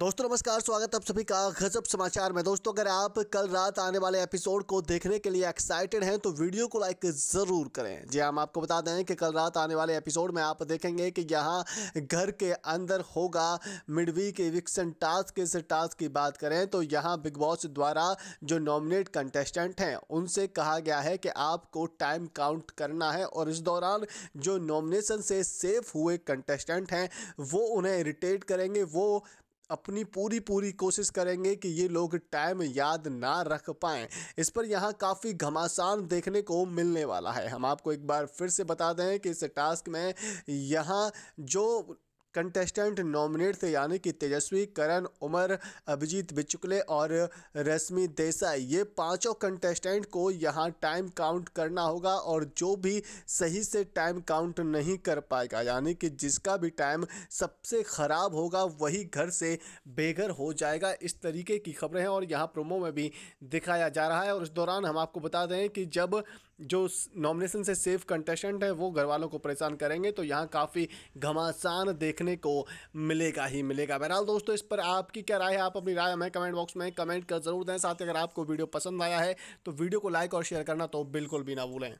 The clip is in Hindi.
दोस्तों, नमस्कार, स्वागत आप सभी का गजब समाचार में। दोस्तों, अगर आप कल रात आने वाले एपिसोड को देखने के लिए एक्साइटेड हैं तो वीडियो को लाइक ज़रूर करें। जी हम आपको बता दें कि कल रात आने वाले एपिसोड में आप देखेंगे कि यहाँ घर के अंदर होगा मिड मिडवीक एविक्सन टास्क इस टास्क की बात करें तो यहाँ बिग बॉस द्वारा जो नॉमिनेट कंटेस्टेंट हैं, उनसे कहा गया है कि आपको टाइम काउंट करना है और इस दौरान जो नॉमिनेशन से सेफ़ हुए कंटेस्टेंट हैं, वो उन्हें इरिटेट करेंगे, वो अपनी पूरी पूरी कोशिश करेंगे कि ये लोग टाइम याद ना रख पाएँ। इस पर यहाँ काफ़ी घमासान देखने को मिलने वाला है। हम आपको एक बार फिर से बता दें कि इस टास्क में यहाँ जो कंटेस्टेंट नॉमिनेट थे, यानी कि तेजस्वी, करण, उमर, अभिजीत बिचुकले और रश्मि देसाई। ये पाँचों कंटेस्टेंट को यहाँ टाइम काउंट करना होगा और जो भी सही से टाइम काउंट नहीं कर पाएगा, यानी कि जिसका भी टाइम सबसे ख़राब होगा, वही घर से बेघर हो जाएगा। इस तरीके की खबरें हैं और यहाँ प्रोमो में भी दिखाया जा रहा है और इस दौरान हम आपको बता दें कि जब जो नॉमिनेशन से सेफ़ कंटेस्टेंट है, वो घर वालों को परेशान करेंगे तो यहाँ काफ़ी घमासान देखने को मिलेगा ही मिलेगा। बहरहाल दोस्तों, इस पर आपकी क्या राय है? आप अपनी राय हमें कमेंट बॉक्स में कमेंट कर ज़रूर दें। साथ ही अगर आपको वीडियो पसंद आया है तो वीडियो को लाइक और शेयर करना तो बिल्कुल भी ना भूलें।